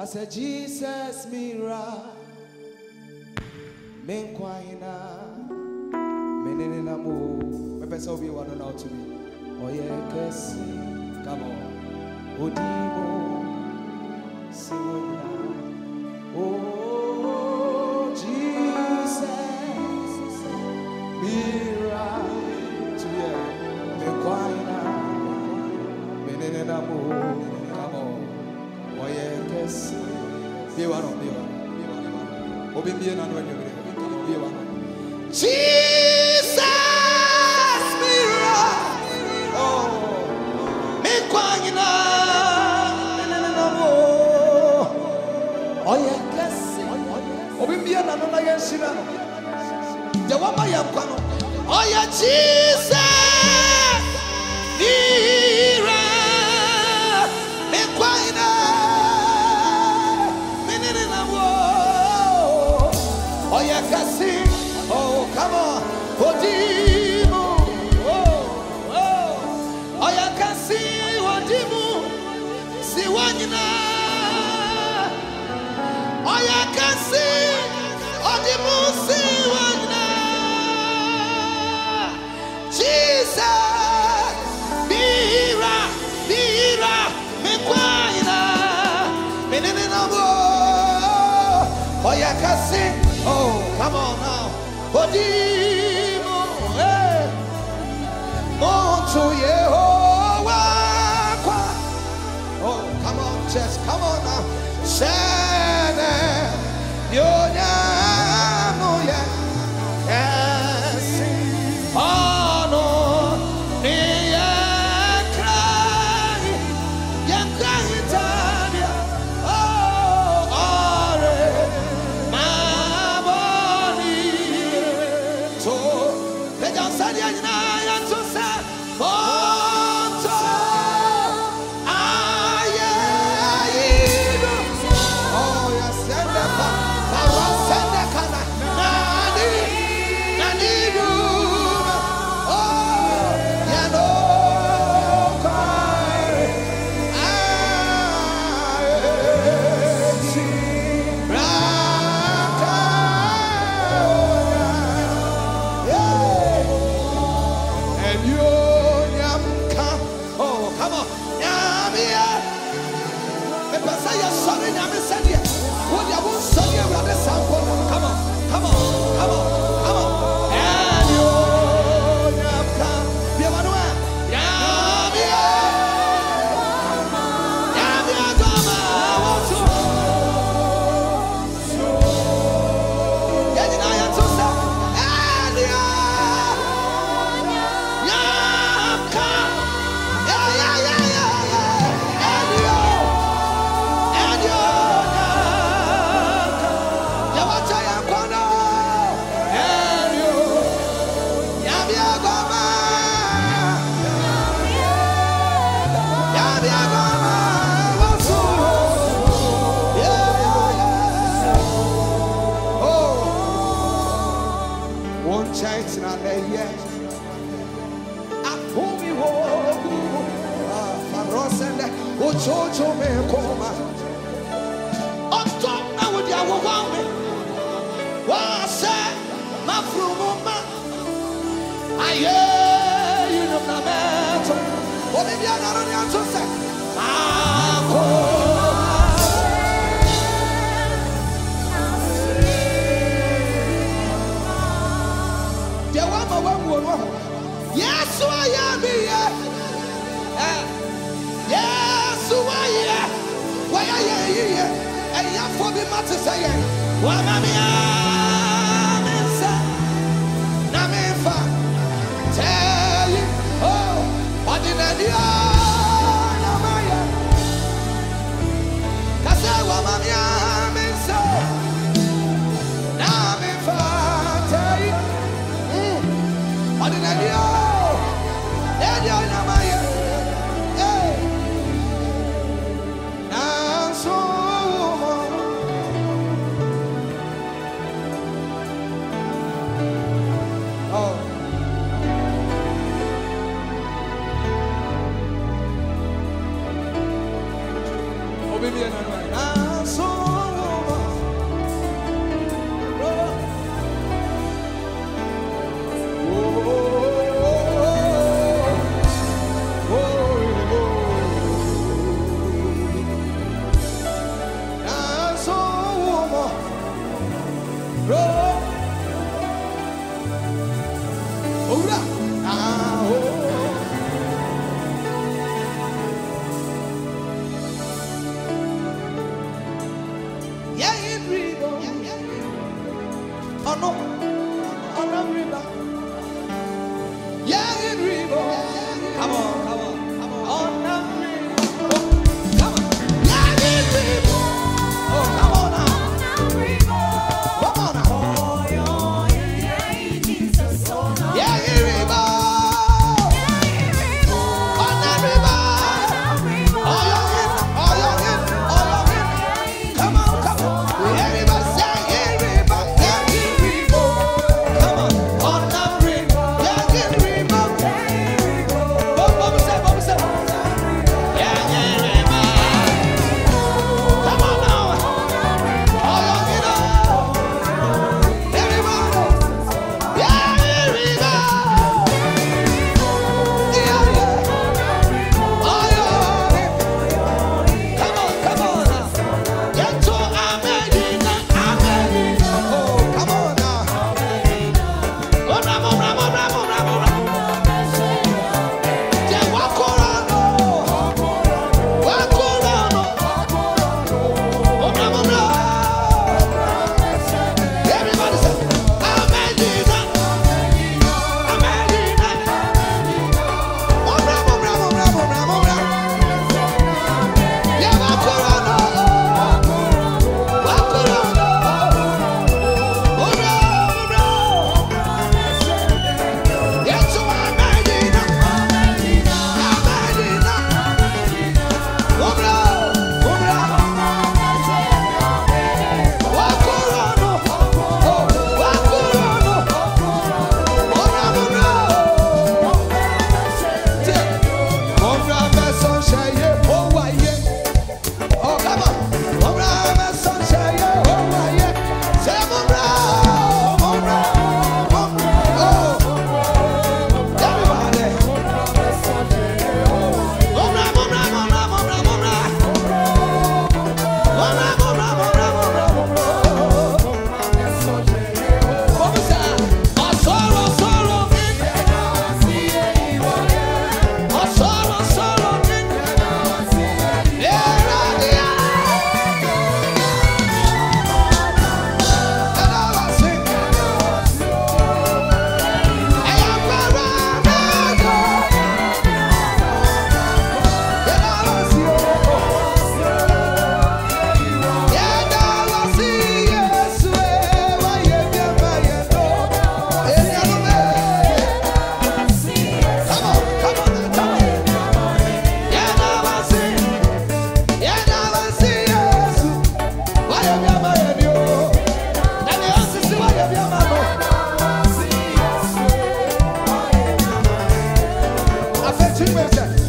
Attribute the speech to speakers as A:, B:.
A: I said, Jesus, mira, menkwahina, menene na mo. Me pesa obi wano na otumi. Oye kesi, come on. Odimo, siwona, oh. I can see. Oh, yeah, can sing. Oh, come on now. Odimo, eh. Montu Yehovah. Oh, come on, just come on now. Say Ojojo otsotso mekoma ɔtɔ na wòde awɔwɔ mi wɔsɛ mafurumu ma ayé yunifasɛ mɛtɔ omi bi anaro ni ato sɛ. O minha. obedient no ɔnam riba yɛn riba A sentimento.